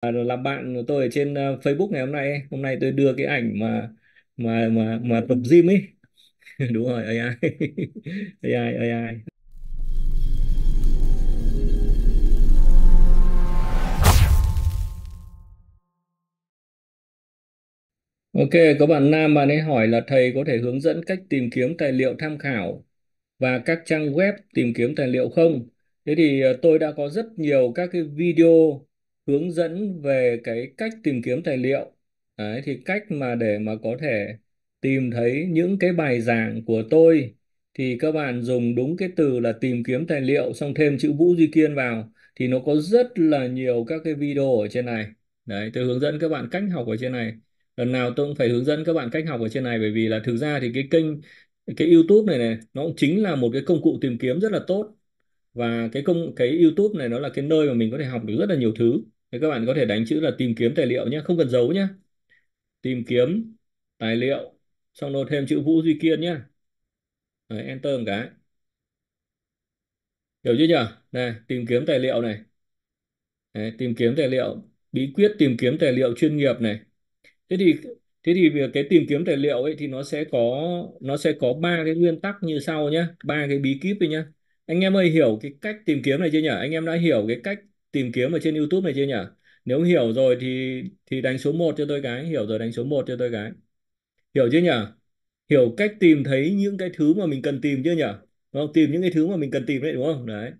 À, Làm bạn của tôi ở trên ờ, Facebook ngày hôm nay ấy. Hôm nay tôi đưa cái ảnh mà mà mà mà tập gym ấy. Đúng rồi AI AI AI Ok, có bạn Nam bạn ấy hỏi là thầy có thể hướng dẫn cách tìm kiếm tài liệu tham khảo và các trang web tìm kiếm tài liệu không? Thế thì ờ, tôi đã có rất nhiều các cái video hướng dẫn về cái cách tìm kiếm tài liệu. Đấy, thì cách mà để mà có thể tìm thấy những cái bài giảng của tôi thì các bạn dùng đúng cái từ là tìm kiếm tài liệu xong thêm chữ Vũ Duy Kiên vào thì nó có rất là nhiều các cái video ở trên này. Đấy tôi hướng dẫn các bạn cách học ở trên này. Lần nào tôi cũng phải hướng dẫn các bạn cách học ở trên này bởi vì là thực ra thì cái kênh cái YouTube này này nó cũng chính là một cái công cụ tìm kiếm rất là tốt và cái công cái YouTube này nó là cái nơi mà mình có thể học được rất là nhiều thứ. Thì các bạn có thể đánh chữ là tìm kiếm tài liệu nhé không cần giấu nhé tìm kiếm tài liệu xong rồi thêm chữ Vũ Duy Kiên nhé Đấy, enter một cái. Hiểu chưa nhỉ này tìm kiếm tài liệu này. Đấy, tìm kiếm tài liệu bí quyết tìm kiếm tài liệu chuyên nghiệp này. Thế thì thế thì việc cái tìm kiếm tài liệu ấy thì nó sẽ có nó sẽ có ba cái nguyên tắc như sau nhé ba cái bí kíp ấy nhé anh em ơi, hiểu cái cách tìm kiếm này chưa nhỉ? Anh em đã hiểu cái cách tìm kiếm ở trên YouTube này chưa nhỉ? Nếu hiểu rồi thì thì đánh số một cho tôi cái. Hiểu rồi, đánh số một cho tôi cái. Hiểu chưa nhỉ? Hiểu cách tìm thấy những cái thứ mà mình cần tìm chưa nhỉ? Đúng không? tìm những cái thứ mà mình cần tìm đấy, đúng không? Đấy.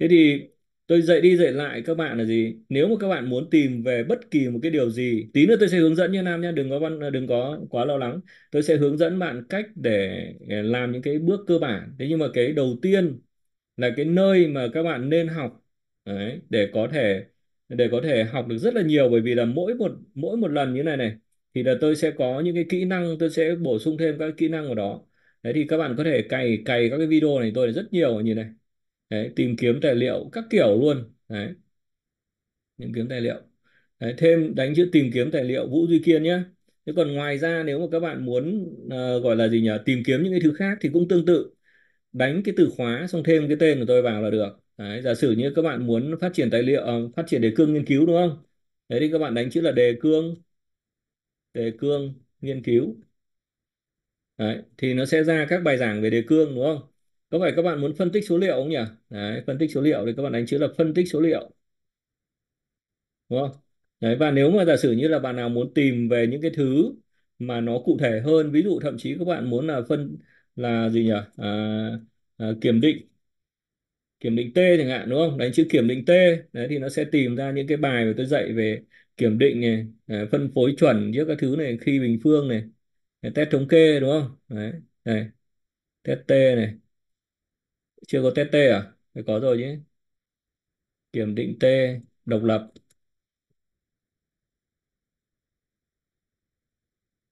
Thế thì tôi dạy đi dạy lại các bạn là gì? Nếu mà các bạn muốn tìm về bất kỳ một cái điều gì, tí nữa tôi sẽ hướng dẫn nha, Nam nha. Đừng có văn đừng có quá lo lắng. Tôi sẽ hướng dẫn bạn cách để ờ, làm những cái bước cơ bản. Thế nhưng mà cái đầu tiên là cái nơi mà các bạn nên học. Đấy, để có thể để có thể học được rất là nhiều. Bởi vì là mỗi một mỗi một lần như này này thì là tôi sẽ có những cái kỹ năng tôi sẽ bổ sung thêm các kỹ năng của đó. Đấy thì các bạn có thể cày cày các cái video này tôi rất nhiều như này. Đấy, tìm kiếm tài liệu các kiểu luôn. Đấy. Tìm kiếm tài liệu. Đấy, thêm đánh chữ tìm kiếm tài liệu Vũ Duy Kiên nhé thế còn ngoài ra nếu mà các bạn muốn uh, gọi là gì nhỉ? Tìm kiếm những cái thứ khác thì cũng tương tự đánh cái từ khóa xong thêm cái tên của tôi vào là được. Đấy, giả sử như các bạn muốn phát triển tài liệu ờ, phát triển đề cương nghiên cứu đúng không? Đấy thì các bạn đánh chữ là đề cương đề cương nghiên cứu. Đấy, thì nó sẽ ra các bài giảng về đề cương đúng không? Có phải các bạn muốn phân tích số liệu không nhỉ? Đấy, phân tích số liệu thì các bạn đánh chữ là phân tích số liệu. Đúng không? Đấy và nếu mà giả sử như là bạn nào muốn tìm về những cái thứ mà nó cụ thể hơn ví dụ thậm chí các bạn muốn là phân là gì nhỉ? À, à, kiểm định kiểm định T chẳng hạn đúng không? Đánh chữ kiểm định T. Đấy thì nó sẽ tìm ra những cái bài mà tôi dạy về kiểm định này à, phân phối chuẩn giữa các thứ này khi bình phương này à, test thống kê đúng không? Đấy này test T này. Chưa có test T à? Phải có rồi chứ kiểm định T độc lập.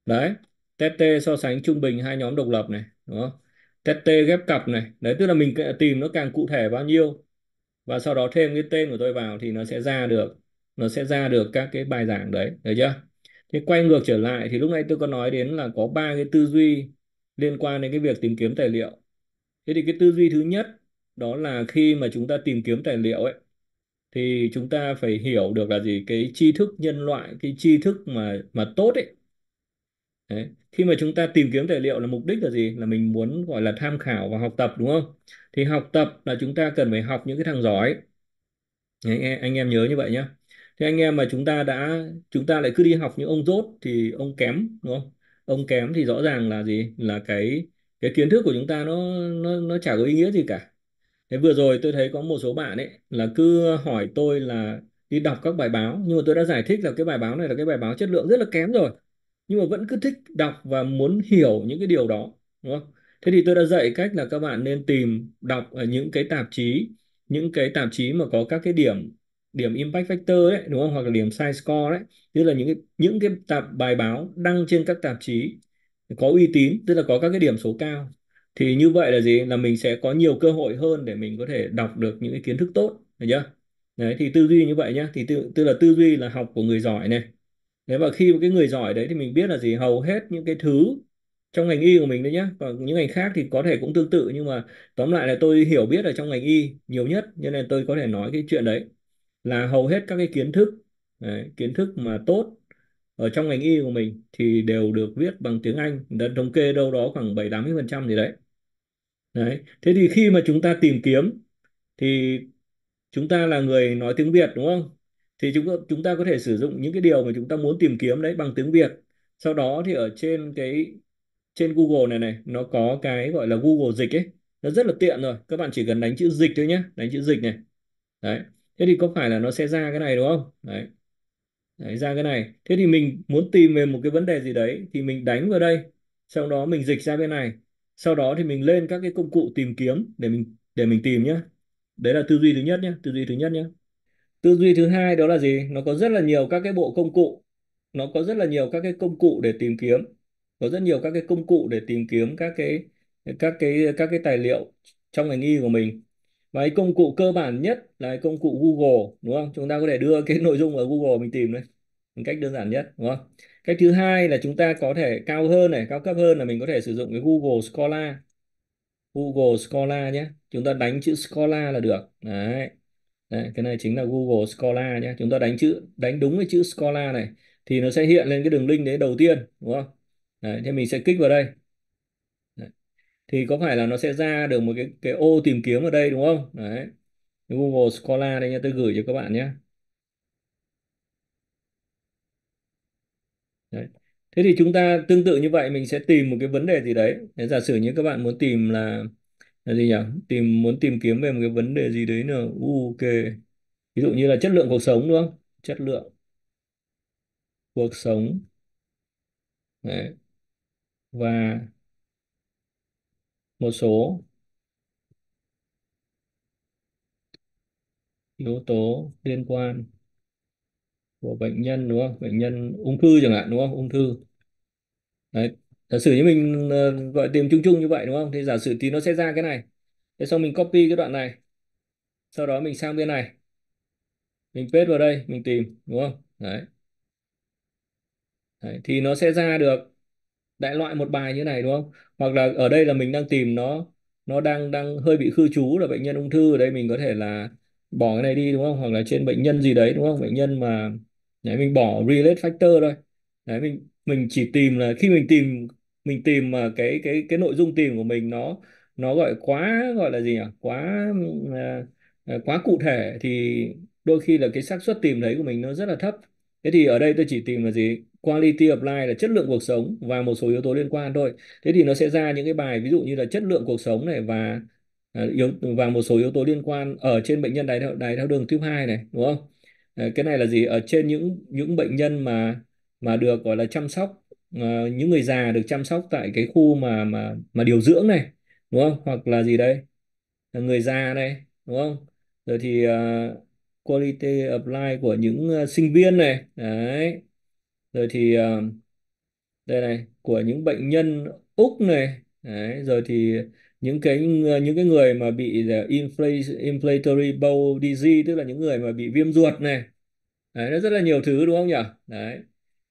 Đấy test T so sánh trung bình hai nhóm độc lập này đó không? T ghép cặp này, đấy, tức là mình tìm nó càng cụ thể bao nhiêu. Và sau đó thêm cái tên của tôi vào thì nó sẽ ra được, nó sẽ ra được các cái bài giảng đấy được chưa? Thế quay ngược trở lại thì lúc nãy tôi có nói đến là có ba cái tư duy liên quan đến cái việc tìm kiếm tài liệu. Thế thì cái tư duy thứ nhất, đó là khi mà chúng ta tìm kiếm tài liệu ấy, thì chúng ta phải hiểu được là gì? Cái tri thức nhân loại, cái tri thức mà mà tốt ấy Đấy. Khi mà chúng ta tìm kiếm tài liệu là mục đích là gì? Là mình muốn gọi là tham khảo và học tập đúng không? Thì học tập là chúng ta cần phải học những cái thằng giỏi. Đấy, anh, em, anh em nhớ như vậy nhé. Thế anh em mà chúng ta đã chúng ta lại cứ đi học những ông dốt thì ông kém đúng không? Ông kém thì rõ ràng là gì? Là cái cái kiến thức của chúng ta nó nó nó chả có ý nghĩa gì cả. Thế vừa rồi tôi thấy có một số bạn ấy là cứ hỏi tôi là đi đọc các bài báo nhưng mà tôi đã giải thích là cái bài báo này là cái bài báo chất lượng rất là kém rồi nhưng mà vẫn cứ thích đọc và muốn hiểu những cái điều đó đúng không? Thế thì tôi đã dạy cách là các bạn nên tìm đọc ở những cái tạp chí những cái tạp chí mà có các cái điểm điểm impact factor đấy đúng không? Hoặc là điểm size score đấy. Tức là những cái những cái tạp bài báo đăng trên các tạp chí có uy tín tức là có các cái điểm số cao. Thì như vậy là gì? Là mình sẽ có nhiều cơ hội hơn để mình có thể đọc được những cái kiến thức tốt được chưa? Đấy thì tư duy như vậy nhá. Thì tư, tức là tư duy là học của người giỏi này nếu và khi cái người giỏi đấy thì mình biết là gì hầu hết những cái thứ trong ngành y của mình đấy nhá và những ngành khác thì có thể cũng tương tự nhưng mà tóm lại là tôi hiểu biết ở trong ngành y nhiều nhất cho nên tôi có thể nói cái chuyện đấy là hầu hết các cái kiến thức Đấy, kiến thức mà tốt ở trong ngành y của mình thì đều được viết bằng tiếng Anh đã thống kê đâu đó khoảng bảy tám mươi phần trăm gì đấy. Đấy thế thì khi mà chúng ta tìm kiếm thì chúng ta là người nói tiếng Việt đúng không? Thì chúng chúng ta có thể sử dụng những cái điều mà chúng ta muốn tìm kiếm đấy bằng tiếng Việt. Sau đó thì ở trên cái trên Google này này nó có cái gọi là Google dịch ấy. Nó rất là tiện rồi. Các bạn chỉ cần đánh chữ dịch thôi nhé đánh chữ dịch này. Đấy. Thế thì có phải là nó sẽ ra cái này đúng không? Đấy. Đấy, ra cái này. Thế thì mình muốn tìm về một cái vấn đề gì đấy thì mình đánh vào đây. Sau đó mình dịch ra bên này. Sau đó thì mình lên các cái công cụ tìm kiếm để mình để mình tìm nhé đấy là tư duy thứ nhất nhé tư duy thứ nhất nhé tư duy thứ hai đó là gì? Nó có rất là nhiều các cái bộ công cụ. Nó có rất là nhiều các cái công cụ để tìm kiếm. Có rất nhiều các cái công cụ để tìm kiếm các cái các cái các cái tài liệu trong ngành y của mình. Và cái công cụ cơ bản nhất là cái công cụ Google, đúng không? Chúng ta có thể đưa cái nội dung ở Google mình tìm đấy một cách đơn giản nhất, đúng không? Cách thứ hai là chúng ta có thể cao hơn này, cao cấp hơn là mình có thể sử dụng cái Google Scholar. Google Scholar nhé. Chúng ta đánh chữ Scholar là được. Đấy. Đấy, cái này chính là Google Scholar nhé chúng ta đánh chữ đánh đúng cái chữ Scholar này thì nó sẽ hiện lên cái đường link đấy đầu tiên đúng không đấy, thế mình sẽ kích vào đây đấy. thì có phải là nó sẽ ra được một cái cái ô tìm kiếm ở đây đúng không đấy Google Scholar đây nha tôi gửi cho các bạn nhé đấy. thế thì chúng ta tương tự như vậy mình sẽ tìm một cái vấn đề gì đấy Thế giả sử như các bạn muốn tìm là là gì nhỉ? Tìm, muốn tìm kiếm về một cái vấn đề gì đấy nữa. Ok ví dụ như là chất lượng cuộc sống, đúng không? Chất lượng cuộc sống. Đấy. và một số yếu tố liên quan của bệnh nhân, đúng không? Bệnh nhân ung thư chẳng hạn, đúng không? Ung thư. Đấy giả sử như mình ờ, gọi tìm chung chung như vậy đúng không? Thì giả sử thì nó sẽ ra cái này. Thế xong mình copy cái đoạn này. Sau đó mình sang bên này. Mình paste vào đây mình tìm đúng không? Đấy, đấy. thì nó sẽ ra được đại loại một bài như này đúng không? Hoặc là ở đây là mình đang tìm nó nó đang đang hơi bị khư trú là bệnh nhân ung thư. Ở đây mình có thể là bỏ cái này đi đúng không? Hoặc là trên bệnh nhân gì đấy đúng không? Bệnh nhân mà đấy, mình bỏ relate factor thôi. Đấy mình mình chỉ tìm là khi mình tìm mình tìm mà cái cái cái nội dung tìm của mình nó nó, gọi, quá, gọi là gì nhỉ? Quá à, à, quá cụ thể thì đôi khi là cái xác suất tìm thấy của mình nó rất là thấp. Thế thì ở đây tôi chỉ tìm là gì? Quality of life là chất lượng cuộc sống và một số yếu tố liên quan thôi. Thế thì nó sẽ ra những cái bài ví dụ như là chất lượng cuộc sống này và à, yếu, và một số yếu tố liên quan ở trên bệnh nhân đái tháo đái tháo đường type 2 này, đúng không? Cái này là gì? Ở trên những những bệnh nhân mà mà được, gọi là chăm sóc uh, những người già được chăm sóc tại cái khu mà mà mà điều dưỡng này đúng không? Hoặc là gì đây là người già này đúng không? Rồi thì uh, quality of life của những uh, sinh viên này đấy. Rồi thì uh, đây này của những bệnh nhân Úc này đấy. Rồi thì những cái những cái người mà bị inflammatory bowel disease tức là những người mà bị viêm ruột này. Đấy nó rất là nhiều thứ đúng không nhỉ? Đấy.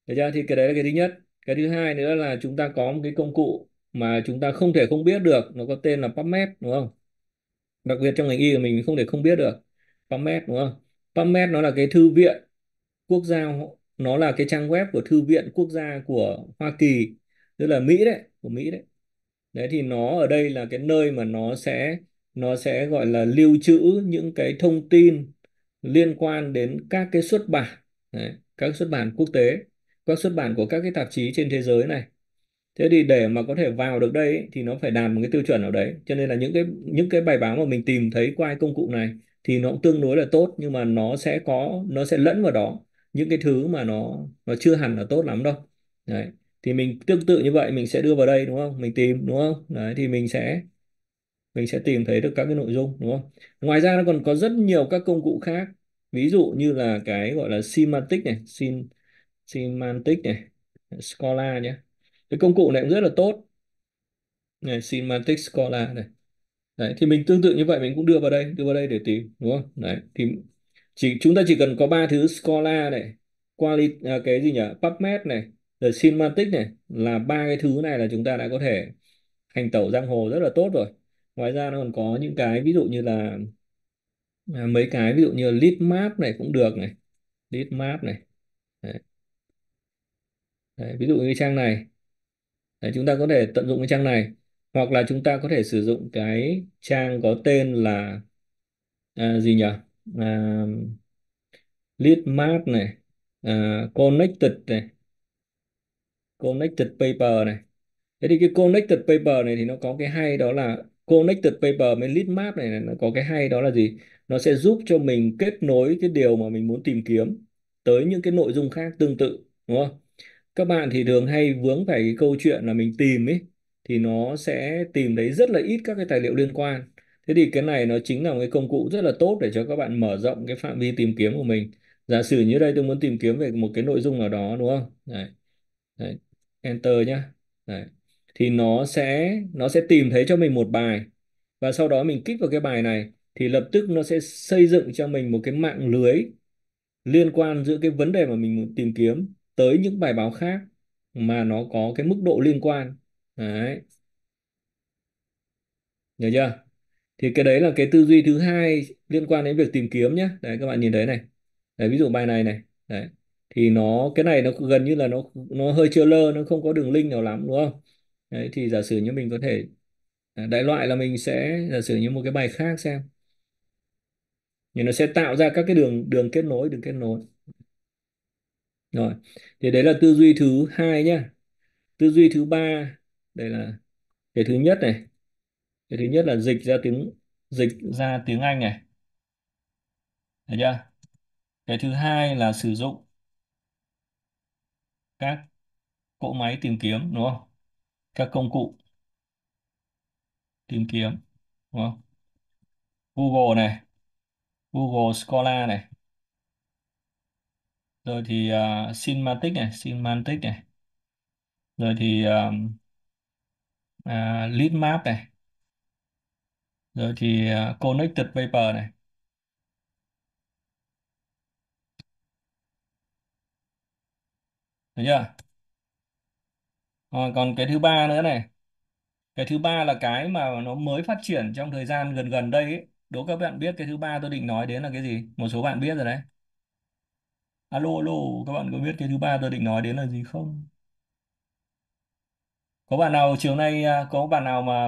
Được chưa? thì cái đấy là cái thứ nhất cái thứ hai nữa là chúng ta có một cái công cụ mà chúng ta không thể không biết được nó có tên là PubMed đúng không? Đặc biệt trong ngành y của mình không thể không biết được. PubMed đúng không? PubMed nó là cái thư viện quốc gia nó là cái trang web của thư viện quốc gia của Hoa Kỳ tức là Mỹ đấy của Mỹ đấy. Đấy thì nó ở đây là cái nơi mà nó sẽ nó sẽ gọi là lưu trữ những cái thông tin liên quan đến các cái xuất bản đấy, các xuất bản quốc tế các xuất bản của các cái tạp chí trên thế giới này. Thế thì để mà có thể vào được đây ấy, thì nó phải đạt một cái tiêu chuẩn nào đấy. Cho nên là những cái những cái bài báo mà mình tìm thấy qua công cụ này thì nó cũng tương đối là tốt nhưng mà nó sẽ có nó sẽ lẫn vào đó. Những cái thứ mà nó nó chưa hẳn là tốt lắm đâu. Đấy. Thì mình tương tự như vậy mình sẽ đưa vào đây đúng không? Mình tìm đúng không? Đấy thì mình sẽ mình sẽ tìm thấy được các cái nội dung đúng không? Ngoài ra nó còn có rất nhiều các công cụ khác. Ví dụ như là cái gọi là semantic này Sim, semantic này Scholar nhé cái công cụ này cũng rất là tốt. Này semantic Scholar này. Đấy thì mình tương tự như vậy mình cũng đưa vào đây đưa vào đây để tìm đúng không? Đấy thì chỉ chúng ta chỉ cần có ba thứ Scholar này quality à, cái gì nhỉ? PubMed này rồi semantic này là ba cái thứ này là chúng ta đã có thể hành tẩu giang hồ rất là tốt rồi. Ngoài ra nó còn có những cái ví dụ như là à, mấy cái ví dụ như lead map này cũng được này. List map này. Đấy. Đấy, ví dụ như trang này. Đấy, chúng ta có thể tận dụng cái trang này hoặc là chúng ta có thể sử dụng cái trang có tên là à, gì nhỉ? À, lead map này à, connected này connected paper này. Thế thì cái connected paper này thì nó có cái hay đó là connected paper với lead map này, này nó có cái hay đó là gì? Nó sẽ giúp cho mình kết nối cái điều mà mình muốn tìm kiếm tới những cái nội dung khác tương tự đúng không? Các bạn thì thường hay vướng phải cái câu chuyện là mình tìm ấy, thì nó sẽ tìm thấy rất là ít các cái tài liệu liên quan thế thì cái này nó chính là một cái công cụ rất là tốt để cho các bạn mở rộng cái phạm vi tìm kiếm của mình giả sử như đây tôi muốn tìm kiếm về một cái nội dung nào đó, đúng không Đấy. Đấy. enter nhá Đấy. thì nó sẽ nó sẽ tìm thấy cho mình một bài và sau đó mình kích vào cái bài này, thì lập tức nó sẽ xây dựng cho mình một cái mạng lưới liên quan giữa cái vấn đề mà mình muốn tìm kiếm tới những bài báo khác mà nó có cái mức độ liên quan. Đấy. Nhớ chưa? Thì cái đấy là cái tư duy thứ hai liên quan đến việc tìm kiếm nhé. Đấy các bạn nhìn thấy này. Đấy, ví dụ bài này này. Đấy. Thì nó cái này nó gần như là nó nó hơi chưa lơ nó không có đường link nào lắm đúng không? Đấy thì giả sử như mình có thể à, đại loại là mình sẽ giả sử như một cái bài khác xem. Thì nó sẽ tạo ra các cái đường đường kết nối đường kết nối rồi, thì đấy là tư duy thứ hai nhá. Tư duy thứ ba, đây là cái thứ nhất này. Cái thứ nhất là dịch ra tiếng, dịch ra tiếng Anh này. Thấy chưa? Cái thứ hai là sử dụng các cỗ máy tìm kiếm, đúng không? Các công cụ tìm kiếm, đúng không? Google này, Google Scholar này rồi thì à, uh, Semantic này Semantic này. Rồi thì à, à, um, uh, Lead Map này. Rồi thì uh, Connected Paper này. Được chưa? Rồi, còn cái thứ ba nữa này. Cái thứ ba là cái mà nó mới phát triển trong thời gian gần gần đây ấy. đố các bạn biết cái thứ ba tôi định nói đến là cái gì? Một số bạn biết rồi đấy. À, alo alo các bạn có biết cái thứ ba tôi định nói đến là gì không? Có bạn nào chiều nay à, có bạn nào mà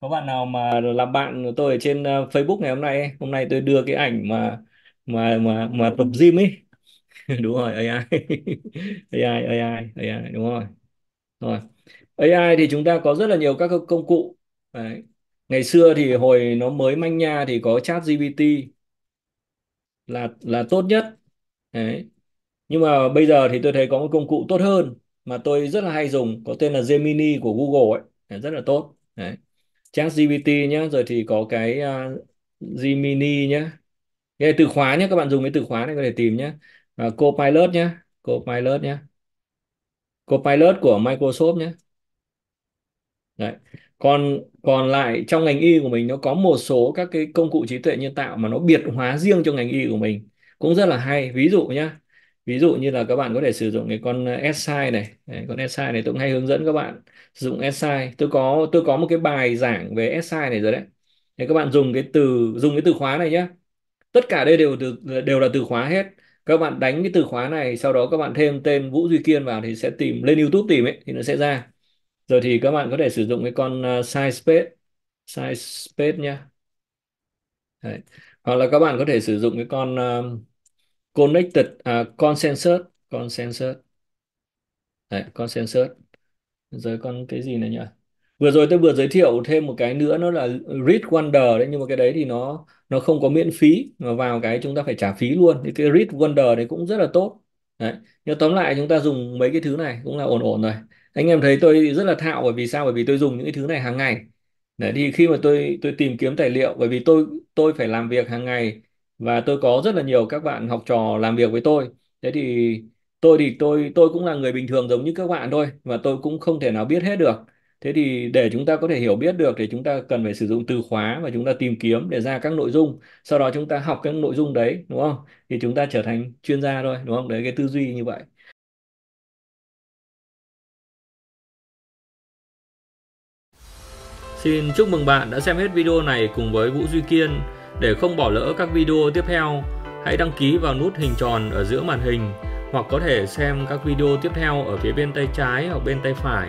có bạn nào mà à, làm bạn của tôi ở trên à, Facebook ngày hôm nay ấy. hôm nay tôi đưa cái ảnh mà mà mà mà tập gym ấy. Đúng rồi AI AI AI AI đúng rồi. Rồi. AI thì chúng ta có rất là nhiều các công cụ. Đấy. ngày xưa thì hồi nó mới manh nha thì có chat GPT là là tốt nhất. Đấy. nhưng mà bây giờ thì tôi thấy có một công cụ tốt hơn mà tôi rất là hay dùng có tên là Gemini của Google ấy. Đấy, rất là tốt. Đấy. chat GPT nhá rồi thì có cái uh, Gemini nhá. Cái từ khóa nhé các bạn dùng cái từ khóa này có thể tìm nhé và Copilot nhé Copilot nhé Copilot của Microsoft nhé Đấy. Còn còn lại trong ngành y của mình nó có một số các cái công cụ trí tuệ nhân tạo mà nó biệt hóa riêng cho ngành y của mình cũng rất là hay. Ví dụ nhé Ví dụ như là các bạn có thể sử dụng cái con ờ, SI này, Đấy, con SI này tôi cũng hay hướng dẫn các bạn sử dụng SI. Tôi có tôi có một cái bài giảng về SI này rồi đấy. Thì các bạn dùng cái từ dùng cái từ khóa này nhé. Tất cả đây đều từ đều là từ khóa hết. Các bạn đánh cái từ khóa này, sau đó các bạn thêm tên Vũ Duy Kiên vào thì sẽ tìm lên YouTube tìm ấy thì nó sẽ ra rồi thì các bạn có thể sử dụng cái con ờ, size space size space nhá Đấy hoặc là các bạn có thể sử dụng cái con uh, Connected uh, Consensus Consensus. Đấy, Consensus. Rồi con cái gì này nhỉ? Vừa rồi tôi vừa giới thiệu thêm một cái nữa nó là Read Wonder đấy nhưng mà cái đấy thì nó nó không có miễn phí mà vào cái chúng ta phải trả phí luôn. Thì cái Read Wonder đấy cũng rất là tốt. Đấy nhưng tóm lại chúng ta dùng mấy cái thứ này cũng là ổn ổn rồi. Anh em thấy tôi rất là thạo bởi vì sao? Bởi vì tôi dùng những cái thứ này hàng ngày đấy thì khi mà tôi tôi tìm kiếm tài liệu, bởi vì tôi tôi phải làm việc hàng ngày và tôi có rất là nhiều các bạn học trò làm việc với tôi. Thế thì tôi thì tôi tôi cũng là người bình thường giống như các bạn thôi và tôi cũng không thể nào biết hết được. Thế thì để chúng ta có thể hiểu biết được thì chúng ta cần phải sử dụng từ khóa và chúng ta tìm kiếm để ra các nội dung. Sau đó chúng ta học các nội dung đấy, đúng không? Thì chúng ta trở thành chuyên gia thôi, đúng không? Đấy, cái tư duy như vậy. Xin chúc mừng bạn đã xem hết video này cùng với Vũ Duy Kiên. Để không bỏ lỡ các video tiếp theo, Hãy đăng ký vào nút hình tròn ở giữa màn hình hoặc có thể xem các video tiếp theo ở phía bên tay trái hoặc bên tay phải.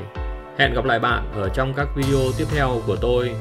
Hẹn gặp lại bạn ở trong các video tiếp theo của tôi.